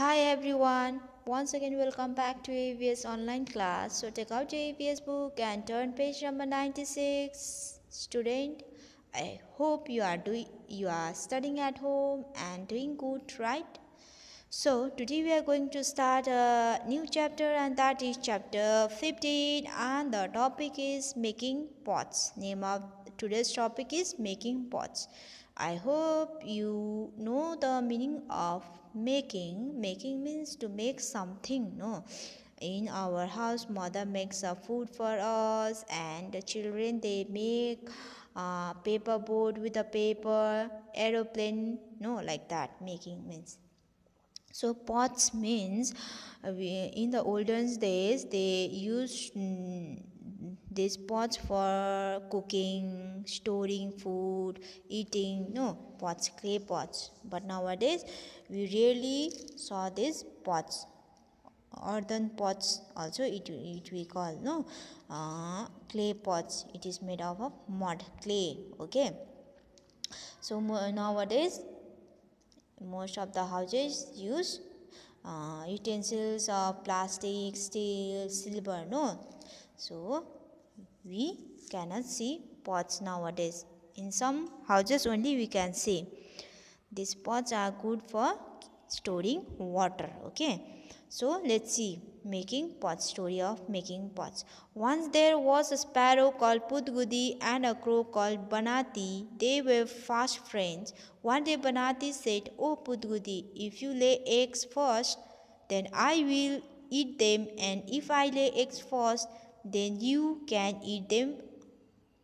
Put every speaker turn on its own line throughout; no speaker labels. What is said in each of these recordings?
Hi everyone, once again welcome back to EVS online class. So take out your EVS book and turn page number 96. Student, I hope you are doing you are studying at home and doing good, right? So today we are going to start a new chapter and that is chapter 15 and the topic is making pots. Name of today's topic is making pots. I hope you know the meaning of making. Making means to make something, no? In our house, mother makes a food for us, and the children they make a paper boat with a paper aeroplane, no, like that. Making means so pots means uh, we, in the olden days they used mm, these pots for cooking storing food eating no pots clay pots. But nowadays we rarely saw these pots earthen pots also it, it we call no uh, clay pots. It is made of, of mud clay okay? So nowadays most of the houses use uh, utensils of plastic steel silver no? So we cannot see pots nowadays. In some houses only we can see. These pots are good for storing water okay? So let's see. Making pots story of making pots. Once there was a sparrow called pudgudi and a crow called banati. They were fast friends. One day banati said oh pudgudi if you lay eggs first then i will eat them. And if i lay eggs first then you can eat them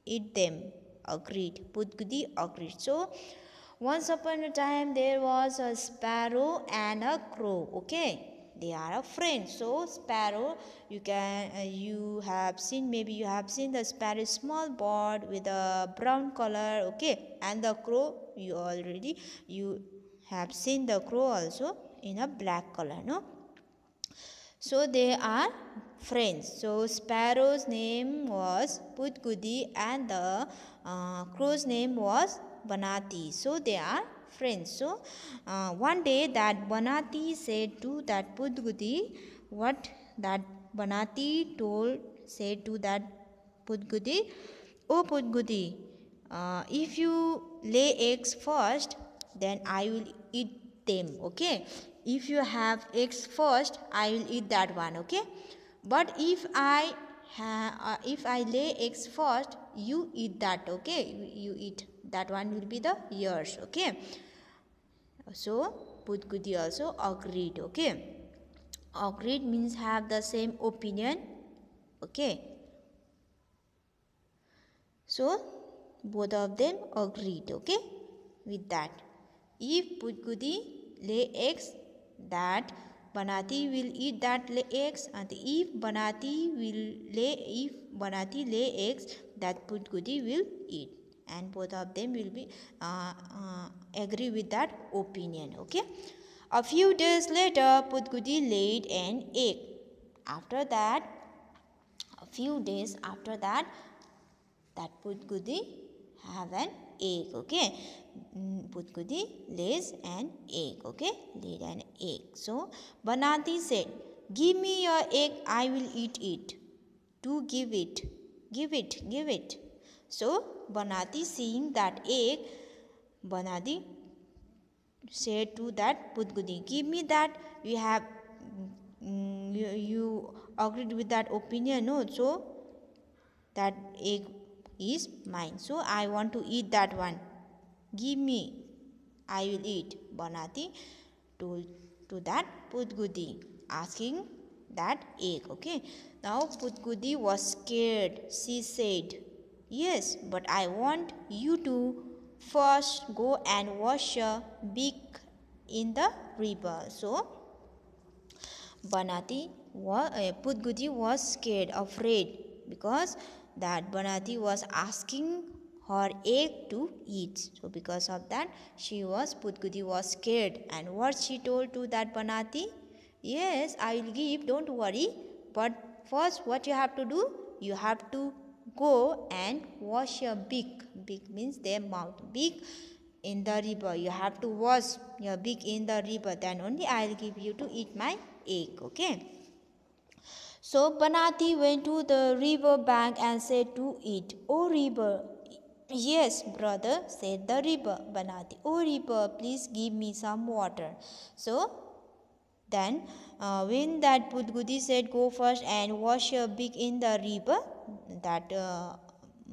eat them. Agreed. Pudgudi agreed. So once upon a time there was a sparrow and a crow okay? They are a friend. So sparrow you can uh, you have seen maybe you have seen the sparrow small bird with a brown color okay? And the crow you already you have seen the crow also in a black color no so they are friends so sparrow's name was Pudgudi and the uh, crow's name was banati so they are friends. So uh, one day that Banati said to that Pudgudi what that Banati told said to that Pudgudi, Oh Pudgudi, uh, if you lay eggs first, then I will eat them. Okay. If you have eggs first, I will eat that one. Okay. But if I uh, if I lay eggs first, you eat that. Okay. You eat that one will be the yours. Okay. So Pudgudi also agreed. Okay. Agreed means have the same opinion. Okay. So both of them agreed. Okay. With that. If Pudgudi lay eggs, that Banati will eat that eggs and if Banati will lay if Banati lay eggs that Pudgudi will eat. And both of them will be uh, uh, agree with that opinion okay? A few days later pudgudi laid an egg. After that a few days after that that pudgudi have an egg okay? Mm, pudgudi lays an egg okay? Laid an egg so banati said give me your egg i will eat it. Do give it give it give it. So Banati seeing that egg, Banati said to that Pudgudi, give me that, you have, mm, you, you agreed with that opinion, no? So, that egg is mine. So, I want to eat that one. Give me, I will eat. Banati told to that Pudgudi asking that egg, okay? Now, Pudgudi was scared. She said, Yes, but I want you to first go and wash your beak in the river. So, Banati was, uh, Pudgudi was scared, afraid because that Banati was asking her egg to eat. So, because of that, she was, Pudgudi was scared. And what she told to that Banati? Yes, I will give, don't worry. But first, what you have to do? You have to go and wash your beak. Beak means their mouth. Beak in the river. You have to wash your beak in the river. Then only I'll give you to eat my egg. Okay. So Banati went to the river bank and said to it, O river, Yes, brother, said the river. Banati, O river, please give me some water. So then uh, when that Pudgudi said, Go first and wash your beak in the river, that uh,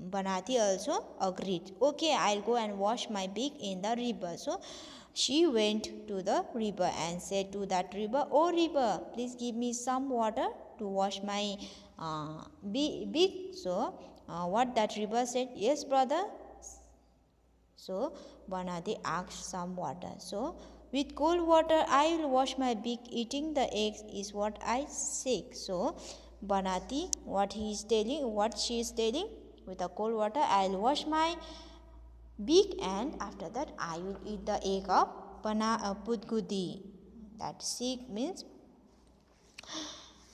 Banati also agreed. Okay, I'll go and wash my beak in the river. So she went to the river and said to that river, Oh river, please give me some water to wash my uh, beak. So uh, what that river said, Yes, brother. So Banati asked some water. So with cold water, I will wash my beak. Eating the eggs is what I seek. So Banati, what he is telling, what she is telling, with the cold water I will wash my beak and after that I will eat the egg of pana uh, pudgudi. That seek means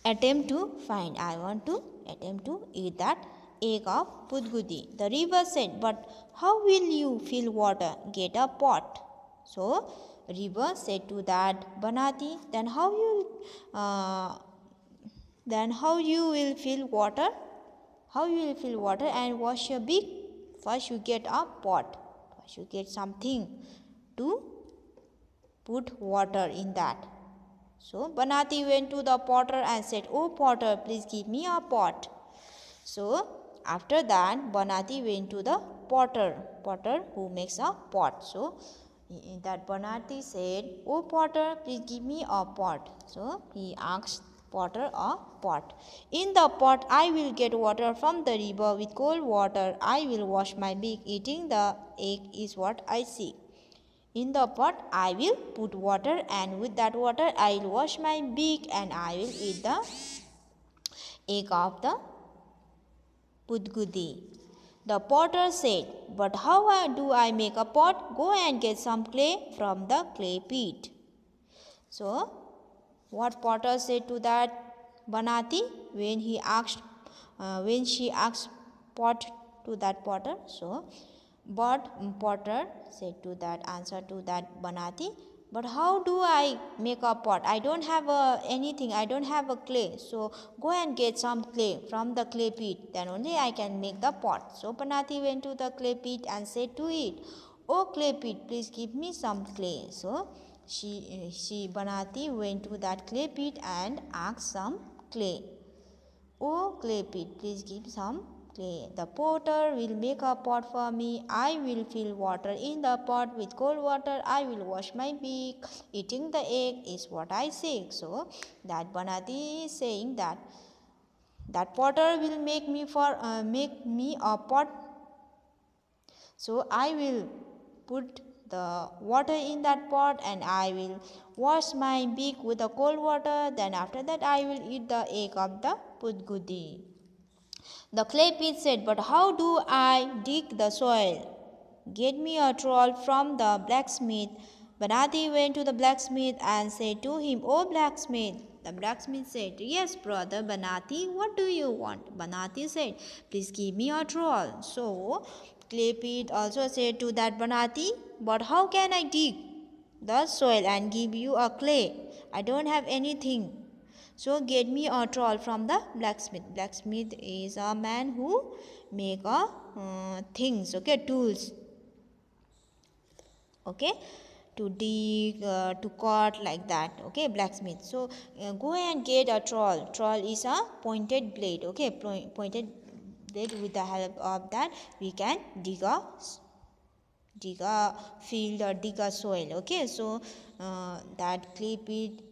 attempt to find. I want to attempt to eat that egg of pudgudi. The river said, but how will you fill water? Get a pot. So river said to that Banati, then how you uh, then how you will fill water? How you will fill water and wash your beak? First you get a pot. First you get something to put water in that. So Banati went to the potter and said, Oh potter, please give me a pot. So after that, Banati went to the potter, potter who makes a pot. So that Banati said, Oh potter, please give me a pot. So he asked potter a pot. In the pot I will get water from the river with cold water. I will wash my beak. Eating the egg is what I see. In the pot I will put water and with that water I will wash my beak and I will eat the egg of the pudgudi. The potter said, But how do I make a pot? Go and get some clay from the clay pit. So, what potter said to that Banati when he asked, uh, when she asked pot to that potter? So, but potter said to that answer to that Banati, but how do I make a pot? I don't have a, anything. I don't have a clay. So go and get some clay from the clay pit. Then only I can make the pot. So Banati went to the clay pit and said to it, Oh clay pit, please give me some clay. So she, she Banati went to that clay pit and asked some clay. Oh clay pit, please give some clay. The potter will make a pot for me. I will fill water in the pot with cold water. I will wash my beak. Eating the egg is what I seek. So that Banati is saying that that potter will make me for uh, make me a pot. So I will put the water in that pot and I will wash my beak with the cold water. Then after that I will eat the egg of the pudgudi. The clay pit said, But how do I dig the soil? Get me a trowel from the blacksmith. Banati went to the blacksmith and said to him, O blacksmith, the blacksmith said, Yes, brother Banati, what do you want? Banati said, Please give me a trowel. So clay pit also said to that Banati, But how can I dig the soil and give you a clay? I don't have anything. So get me a trowel from the blacksmith. Blacksmith is a man who make a uh, things, okay, tools. Okay, to dig, uh, to cut like that. Okay, blacksmith. So uh, go and get a trowel. Trowel is a pointed blade. Okay, pointed blade. With the help of that, we can dig a dig a field or dig a soil. Okay, so uh, that clay pit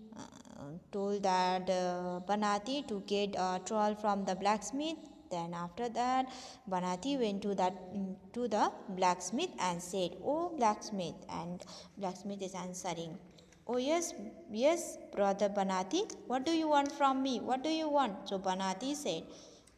told that uh, Banati to get a trowel from the blacksmith. Then after that, Banati went to that to the blacksmith and said, "Oh blacksmith," and blacksmith is answering, "Oh yes, yes, brother Banati. What do you want from me? What do you want?" So Banati said,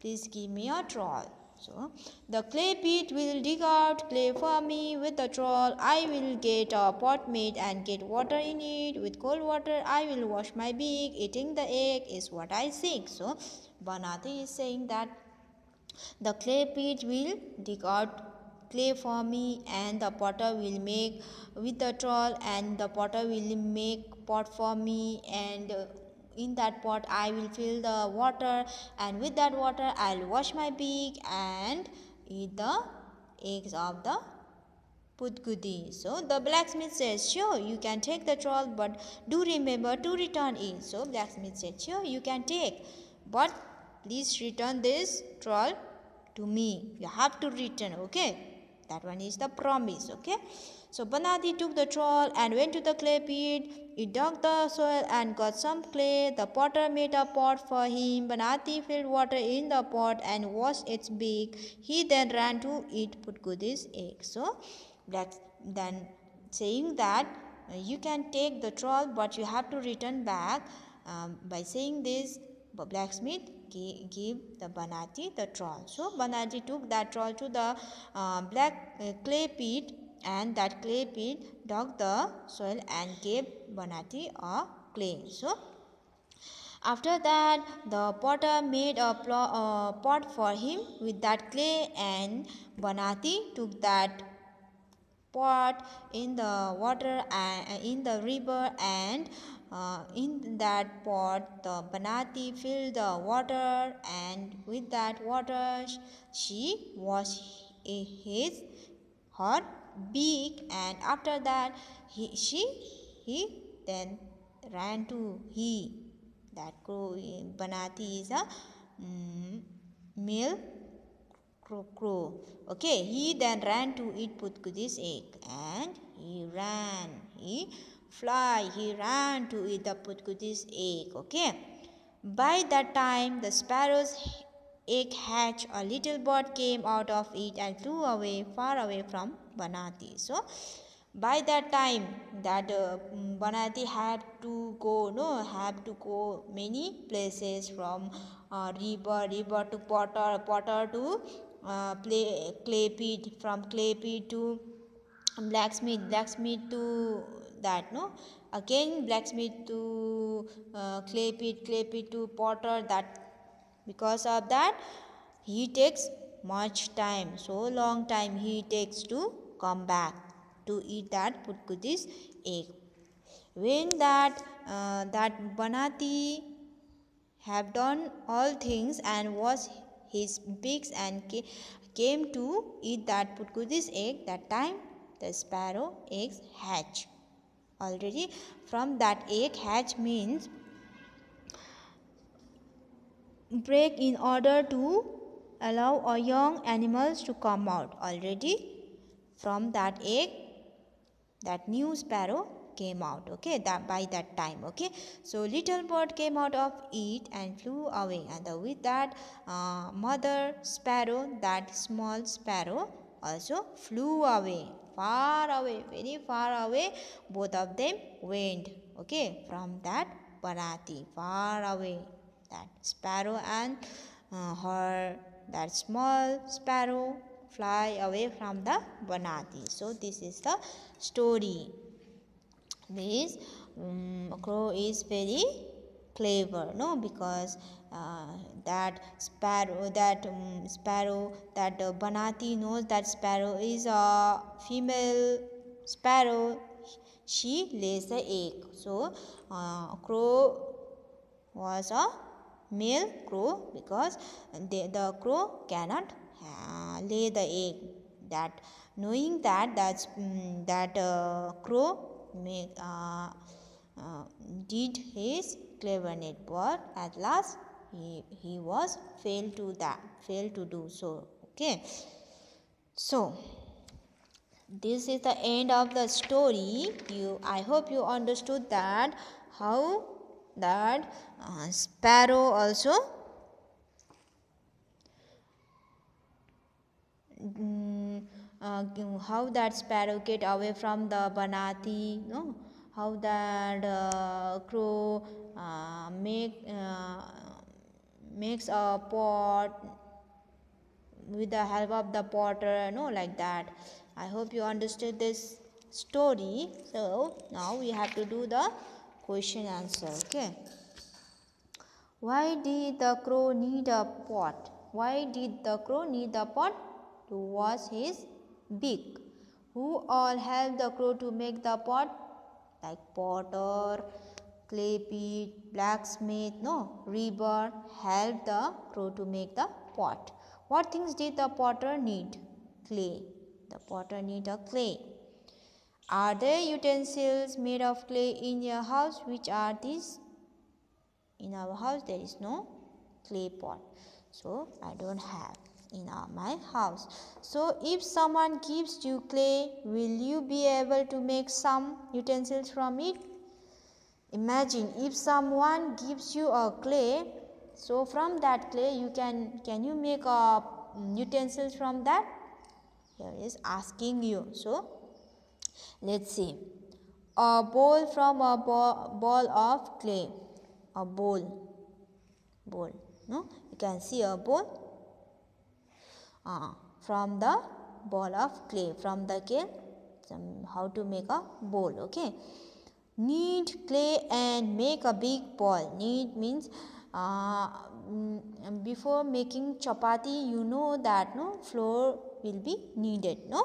"Please give me a trowel." So the clay pit will dig out clay for me with the trowel. I will get a pot made and get water in it. With cold water, I will wash my beak. Eating the egg is what I seek. So Banati is saying that the clay pit will dig out clay for me and the potter will make with the trowel and the potter will make pot for me and in that pot I will fill the water and with that water I'll wash my beak and eat the eggs of the Pudgudi. So the blacksmith says, sure, you can take the trowel, but do remember to return it. So blacksmith said, sure, you can take, but please return this trowel to me. You have to return, okay? That one is the promise, okay? So Banati took the trowel and went to the clay pit. He dug the soil and got some clay. The potter made a pot for him. Banati filled water in the pot and washed its beak. He then ran to eat Pudgudi's egg. So that then saying that uh, you can take the trowel but you have to return back um, by saying this blacksmith give the banati the trowel. So banati took that trowel to the uh, black uh, clay pit and that clay pit dug the soil and gave banati a clay. So after that the potter made a uh, pot for him with that clay and banati took that pot in the water and uh, in the river and uh, in that pot the banati filled the water and with that water she washed his her beak and after that he she he then ran to he. That crow banati is a um, male crow. Okay, he then ran to eat Putkudi's egg and he ran. He fly. He ran to eat the Putkudi's egg. Okay. By that time, the sparrow's egg hatched. A little bird came out of it and flew away, far away from Banati. So, by that time that uh, Banati had to go no have to go many places from uh, river river to potter potter to uh, play, clay pit from clay pit to blacksmith blacksmith to that no? Again blacksmith to uh, clay pit clay pit to potter that. Because of that he takes much time so long time he takes to come back to eat that putkudi's egg. When that uh, that banati have done all things and was his beaks and came to eat that Putkudi's egg. That time the sparrow eggs hatch. Already from that egg hatch means break in order to allow a young animals to come out. Already from that egg that new sparrow came out okay that by that time okay. So little bird came out of it and flew away and the, with that uh, mother sparrow that small sparrow also flew away far away very far away. Both of them went okay from that banati far away. That sparrow and uh, her that small sparrow fly away from the banati. So this is the story this um, crow is very clever no? Because uh, that sparrow that um, sparrow that uh, banati knows that sparrow is a female sparrow. She lays the egg. So uh, crow was a male crow because the, the crow cannot uh, lay the egg. That knowing that that's um, that uh, crow make uh, uh, did his clever network. At last he, he was failed to that failed to do so. Okay. So this is the end of the story. You i hope you understood that how that uh, sparrow also how that sparrow get away from the banati no? How that uh, crow uh, make uh, makes a pot with the help of the potter no? Like that. I hope you understood this story. So now we have to do the question answer okay? Why did the crow need a pot? Why did the crow need a pot to wash his big. Who all help the crow to make the pot? Like potter, clay pit, blacksmith, no, reaper help the crow to make the pot. What things did the potter need? Clay. The potter need a clay. Are there utensils made of clay in your house? Which are these? In our house there is no clay pot. So I don't have in my house. So if someone gives you clay, will you be able to make some utensils from it? Imagine if someone gives you a clay, so from that clay you can can you make a mm, utensils from that? Here is asking you. So Let's see. A bowl from a ball of clay. A bowl. Bowl. No? You can see a bowl. Uh, from the ball of clay. From the clay. How to make a bowl. Okay. Knead clay and make a big ball. Knead means uh, mm, before making chapati you know that no flour will be needed no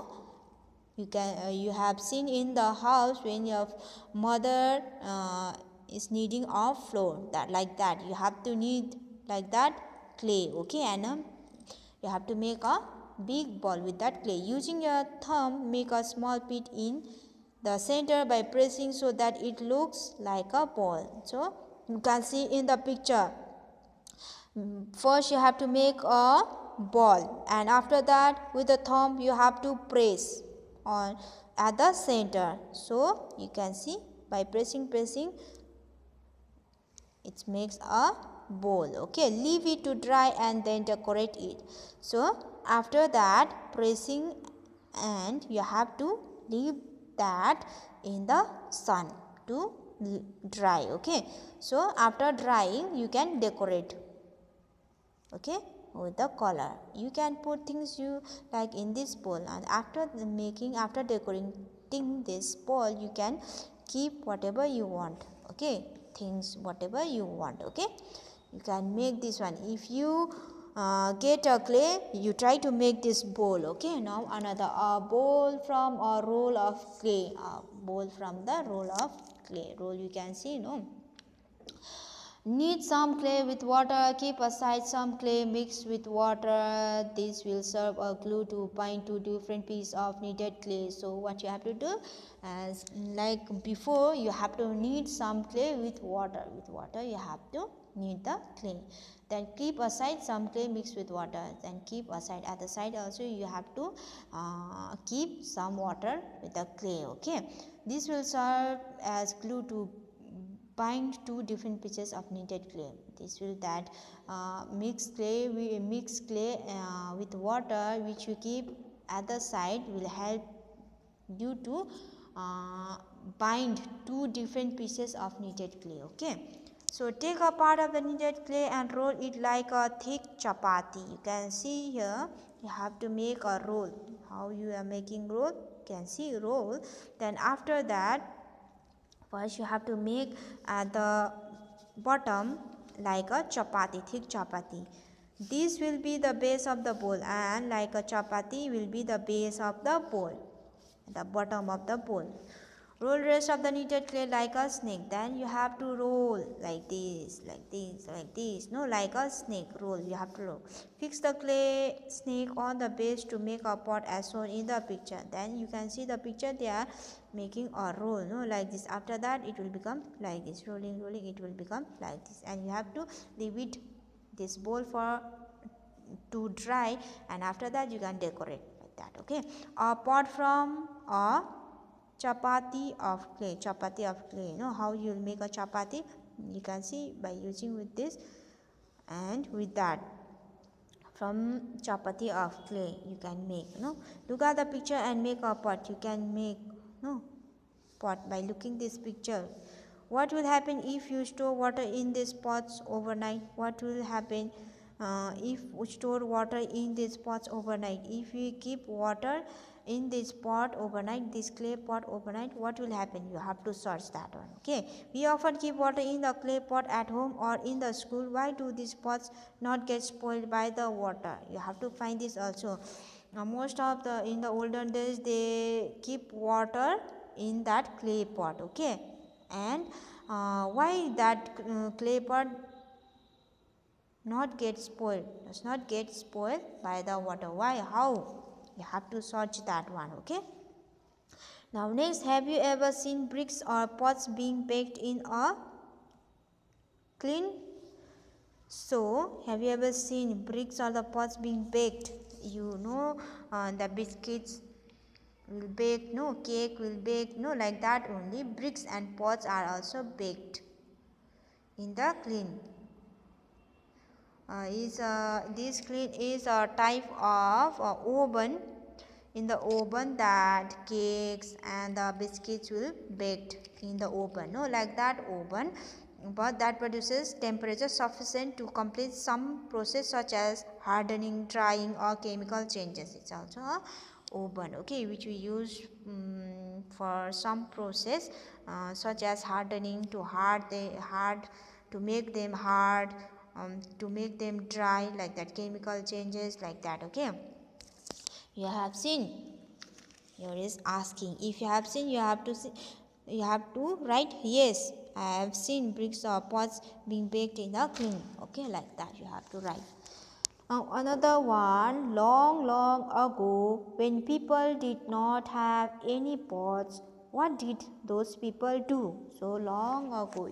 you can uh, you have seen in the house when your mother uh, is kneading of flour that like that you have to knead like that clay okay and um, you have to make a big ball with that clay. Using your thumb make a small pit in the center by pressing so that it looks like a ball. So you can see in the picture. First you have to make a ball. And after that with the thumb you have to press on at the center. So you can see by pressing pressing it makes a bowl okay? Leave it to dry and then decorate it. So after that pressing and you have to leave that in the sun to dry okay? So after drying you can decorate okay? With the color you can put things you like in this bowl and after making after decorating this bowl you can keep whatever you want okay? Things whatever you want okay you can make this one if you uh, get a clay you try to make this bowl okay now another a bowl from a roll of clay a bowl from the roll of clay roll you can see no Knead some clay with water. Keep aside some clay mixed with water. This will serve a glue to bind two different pieces of kneaded clay. So what you have to do as like before you have to knead some clay with water. With water you have to knead the clay. Then keep aside some clay mixed with water. Then keep aside at the side also you have to uh, keep some water with the clay. Okay. This will serve as glue to bind two different pieces of kneaded clay this will that uh, mix clay we mix clay uh, with water which you keep at the side will help you to uh, bind two different pieces of kneaded clay okay so take a part of the kneaded clay and roll it like a thick chapati. You can see here you have to make a roll. How you are making roll? You can see roll. Then after that first you have to make at the bottom like a chapati thick chapati. This will be the base of the bowl and like a chapati will be the base of the bowl the bottom of the bowl roll rest of the kneaded clay like a snake. Then you have to roll like this like this like this. No like a snake. Roll. You have to roll. Fix the clay snake on the base to make a pot as shown in the picture. Then you can see the picture they are making a roll. No like this. After that it will become like this. Rolling rolling it will become like this. And you have to leave it this bowl for to dry. And after that you can decorate like that. Okay? A pot from a chapati of clay chapati of clay you know how you'll make a chapati? You can see by using with this and with that. From chapati of clay you can make you know. Look at the picture and make a pot. You can make no pot by looking this picture. What will happen if you store water in these pots overnight? What will happen uh, if we store water in these pots overnight? If we keep water in this pot overnight this clay pot overnight what will happen? You have to search that one okay? We often keep water in the clay pot at home or in the school. Why do these pots not get spoiled by the water? You have to find this also. Uh, most of the in the olden days they keep water in that clay pot okay? And uh, why that uh, clay pot not get spoiled? Does not get spoiled by the water. Why? How you have to search that one okay? Now next have you ever seen bricks or pots being baked in a kiln so have you ever seen bricks or the pots being baked? You know uh, the biscuits will bake no cake will bake no like that only. Bricks and pots are also baked in the kiln uh, is uh, this kiln is a type of uh, oven. In the oven that cakes and the biscuits will baked in the oven no? Like that oven. But that produces temperature sufficient to complete some process such as hardening drying or chemical changes. It's also a oven okay? Which we use um, for some process uh, such as hardening to hard they hard to make them hard um, to make them dry like that chemical changes like that okay you have seen here is asking if you have seen you have to see you have to write yes I have seen bricks or pots being baked in the kiln Okay, like that you have to write. Now another one, long, long ago, when people did not have any pots, what did those people do? So long ago,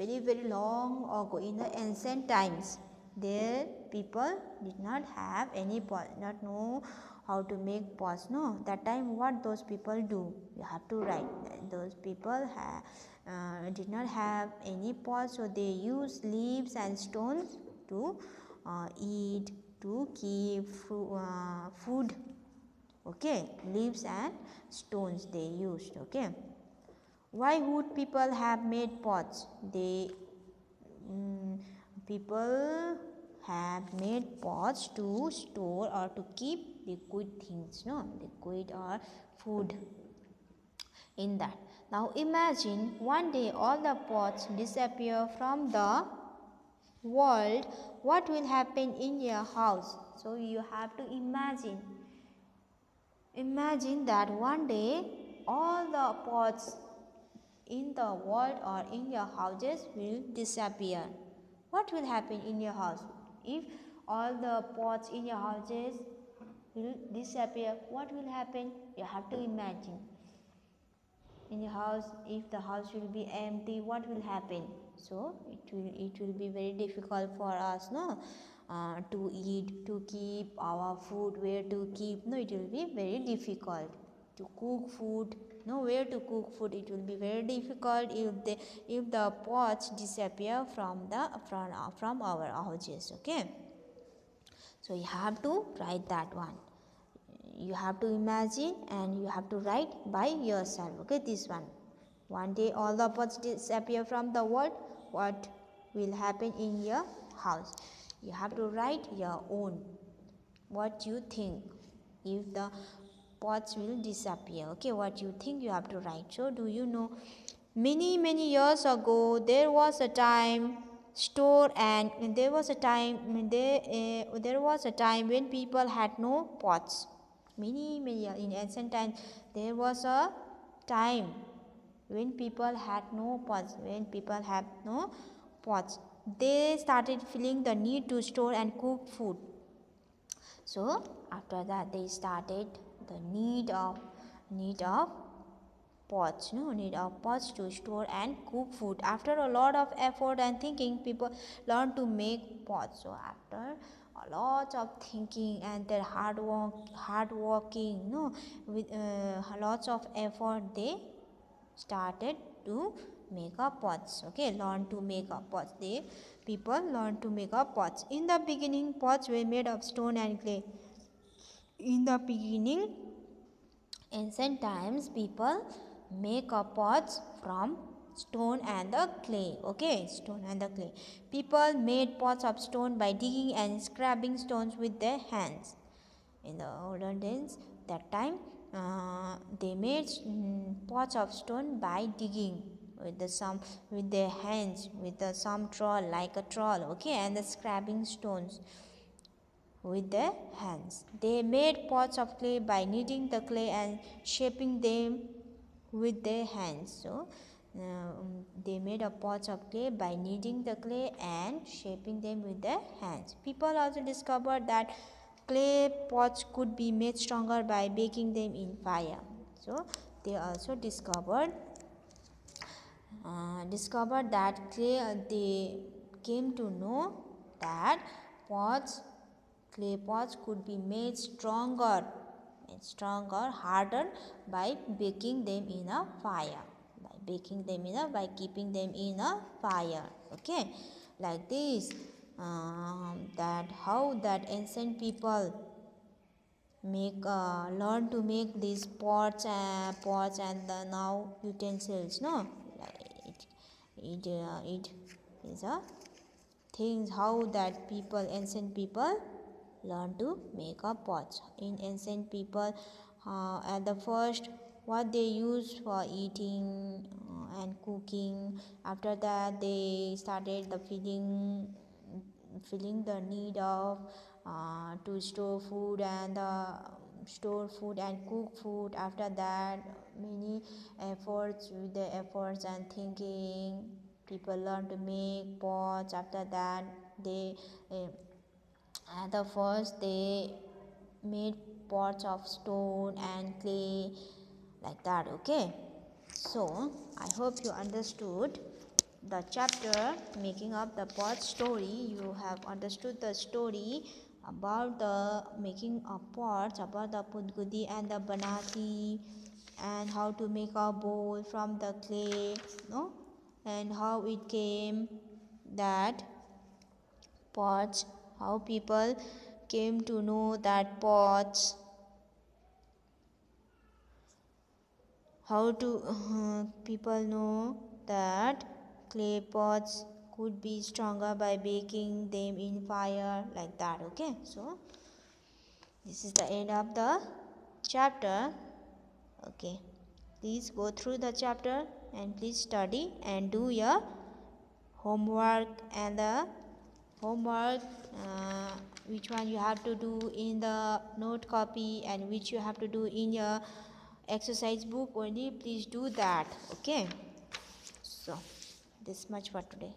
very, very long ago, in the ancient times, there people did not have any pot, not know how to make pots. No, that time what those people do? You have to write. Those people have uh, did not have any pots so they use leaves and stones to uh, eat to keep uh, food okay leaves and stones they used okay why would people have made pots they um, people have made pots to store or to keep liquid things no liquid or food in that now imagine one day all the pots disappear from the world. What will happen in your house? So you have to imagine. Imagine that one day all the pots in the world or in your houses will disappear. What will happen in your house? If all the pots in your houses will disappear, what will happen? You have to imagine in the house if the house will be empty what will happen so it will it will be very difficult for us no uh, to eat to keep our food where to keep no it will be very difficult to cook food where to cook food. It will be very difficult if the if the pots disappear from the from, from our houses okay? So you have to write that one. You have to imagine and you have to write by yourself okay? This one. One day all the pots disappear from the world what will happen in your house? You have to write your own. What you think. If the pots will disappear. Okay what you think you have to write. So do you know many many years ago there was a time store and there was a time there uh, there was a time when people had no pots. Many many in ancient times there was a time when people had no pots when people had no pots. They started feeling the need to store and cook food. So after that they started the need of need of pots no? Need of pots to store and cook food. After a lot of effort and thinking people learn to make pots. So after a lot of thinking and their hard work hard working no? With uh, lots of effort they started to make up pots okay? Learn to make up pots. They people learn to make up pots. In the beginning pots were made of stone and clay in the beginning ancient times people make up pots from stone and the clay. Okay stone and the clay. People made pots of stone by digging and scraping stones with their hands. In the olden days that time uh, they made mm, pots of stone by digging with the some with their hands with the some trowel like a trowel okay and the scraping stones with their hands. They made pots of clay by kneading the clay and shaping them with their hands. So, uh, they made a pots of clay by kneading the clay and shaping them with their hands. People also discovered that clay pots could be made stronger by baking them in fire. So, they also discovered uh, discovered that clay uh, they came to know that pots clay pots could be made stronger stronger harder by baking them in a fire by baking them in a by keeping them in a fire okay? Like this um, that how that ancient people make uh, learn to make these pots and uh, pots and the now utensils no? It it, uh, it is a things how that people ancient people learn to make a pots. In ancient people uh, at the first what they use for eating uh, and cooking after that they started the feeling feeling the need of uh, to store food and uh, store food and cook food. After that many efforts with the efforts and thinking people learn to make pots. After that they uh, at the first they made pots of stone and clay like that okay? So i hope you understood the chapter making up the pot story. You have understood the story about the making of pots about the pudgudi and the banati and how to make a bowl from the clay no? And how it came that pots how people came to know that pots how to uh, people know that clay pots could be stronger by baking them in fire like that okay? So this is the end of the chapter okay? Please go through the chapter and please study and do your homework and the homework uh, which one you have to do in the note copy and which you have to do in your exercise book only please do that okay? So this much for today